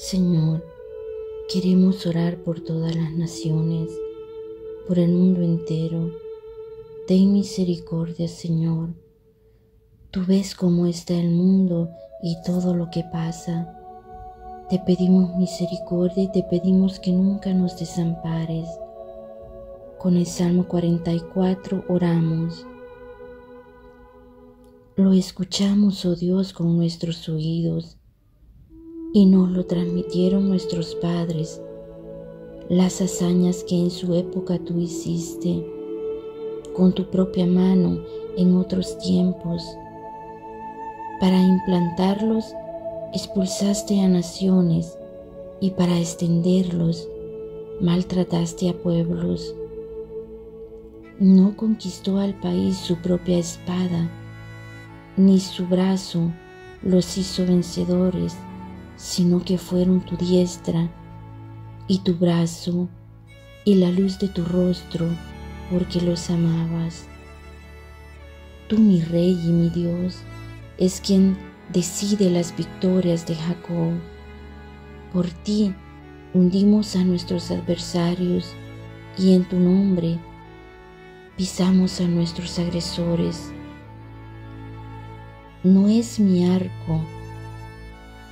Señor, queremos orar por todas las naciones, por el mundo entero. Ten misericordia, Señor. Tú ves cómo está el mundo y todo lo que pasa. Te pedimos misericordia y te pedimos que nunca nos desampares. Con el Salmo 44 oramos. Lo escuchamos, oh Dios, con nuestros oídos y nos lo transmitieron nuestros padres, las hazañas que en su época tú hiciste con tu propia mano en otros tiempos. Para implantarlos expulsaste a naciones y para extenderlos maltrataste a pueblos. No conquistó al país su propia espada, ni su brazo los hizo vencedores, sino que fueron tu diestra y tu brazo y la luz de tu rostro, porque los amabas. Tú, mi Rey y mi Dios, es quien decide las victorias de Jacob. Por ti hundimos a nuestros adversarios y en tu nombre pisamos a nuestros agresores. No es mi arco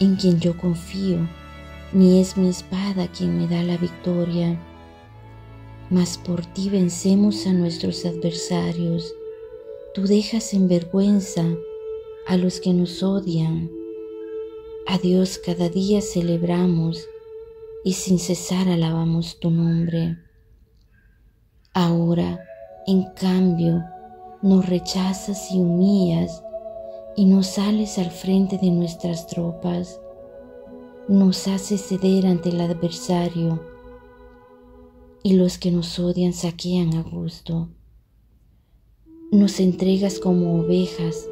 en quien yo confío, ni es mi espada quien me da la victoria, mas por ti vencemos a nuestros adversarios. Tú dejas en vergüenza a los que nos odian. A Dios cada día celebramos y sin cesar alabamos tu nombre. Ahora, en cambio, nos rechazas y humillas y nos sales al frente de nuestras tropas, nos haces ceder ante el adversario y los que nos odian saquean a gusto. Nos entregas como ovejas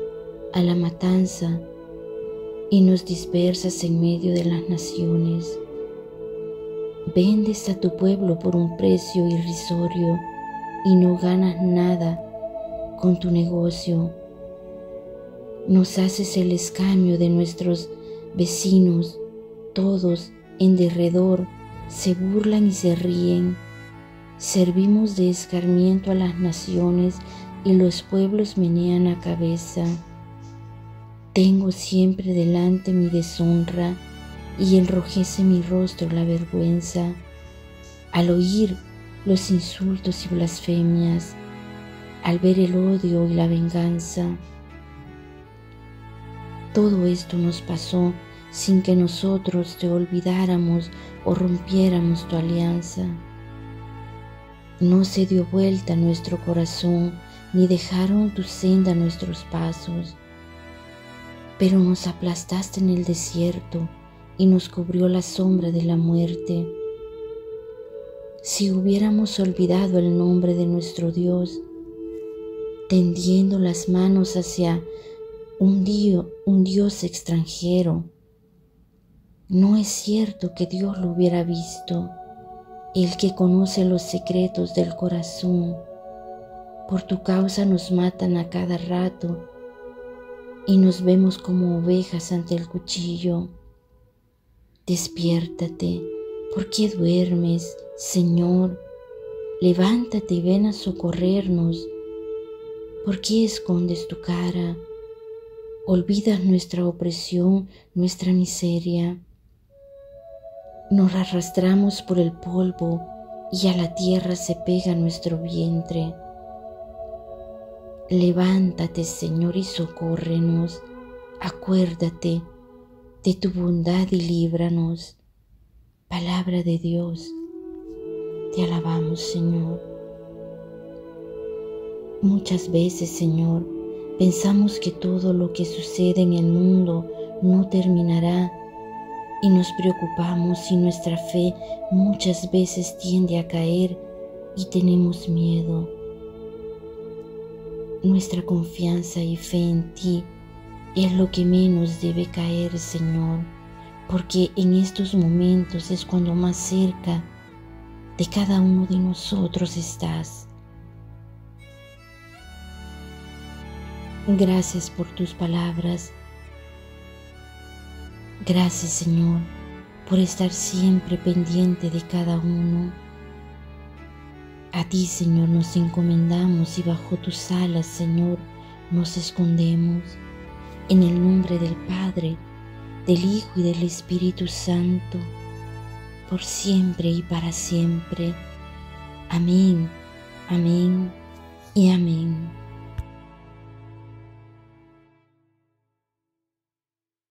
a la matanza y nos dispersas en medio de las naciones. Vendes a tu pueblo por un precio irrisorio y no ganas nada con tu negocio nos haces el escamio de nuestros vecinos, todos en derredor se burlan y se ríen. Servimos de escarmiento a las naciones y los pueblos menean la cabeza. Tengo siempre delante mi deshonra y enrojece mi rostro la vergüenza al oír los insultos y blasfemias, al ver el odio y la venganza. Todo esto nos pasó sin que nosotros te olvidáramos o rompiéramos tu alianza. No se dio vuelta nuestro corazón, ni dejaron tu senda nuestros pasos. Pero nos aplastaste en el desierto y nos cubrió la sombra de la muerte. Si hubiéramos olvidado el nombre de nuestro Dios, tendiendo las manos hacia un Dios, un Dios extranjero. No es cierto que Dios lo hubiera visto, el que conoce los secretos del corazón. Por tu causa nos matan a cada rato y nos vemos como ovejas ante el cuchillo. Despiértate, ¿por qué duermes, Señor? Levántate y ven a socorrernos. ¿Por qué escondes tu cara? Olvidas nuestra opresión, nuestra miseria. Nos arrastramos por el polvo y a la tierra se pega nuestro vientre. Levántate, Señor, y socórrenos. Acuérdate de tu bondad y líbranos. Palabra de Dios. Te alabamos, Señor. Muchas veces, Señor, Pensamos que todo lo que sucede en el mundo no terminará y nos preocupamos y nuestra fe muchas veces tiende a caer y tenemos miedo. Nuestra confianza y fe en ti es lo que menos debe caer, Señor, porque en estos momentos es cuando más cerca de cada uno de nosotros estás. Gracias por tus palabras. Gracias Señor, por estar siempre pendiente de cada uno. A ti, Señor, nos encomendamos y bajo tus alas, Señor, nos escondemos. En el nombre del Padre, del Hijo y del Espíritu Santo, por siempre y para siempre. Amén, amén y amén.